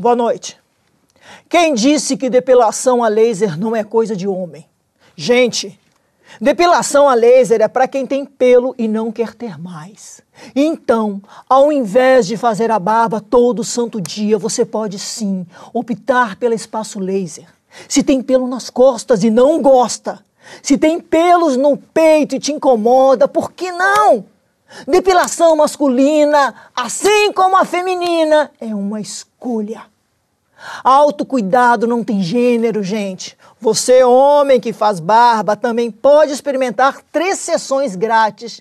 Boa noite. Quem disse que depilação a laser não é coisa de homem? Gente, depilação a laser é para quem tem pelo e não quer ter mais. Então, ao invés de fazer a barba todo santo dia, você pode sim optar pelo espaço laser. Se tem pelo nas costas e não gosta, se tem pelos no peito e te incomoda, por que não? Depilação masculina, assim como a feminina, é uma escolha. Autocuidado não tem gênero, gente. Você, homem que faz barba, também pode experimentar três sessões grátis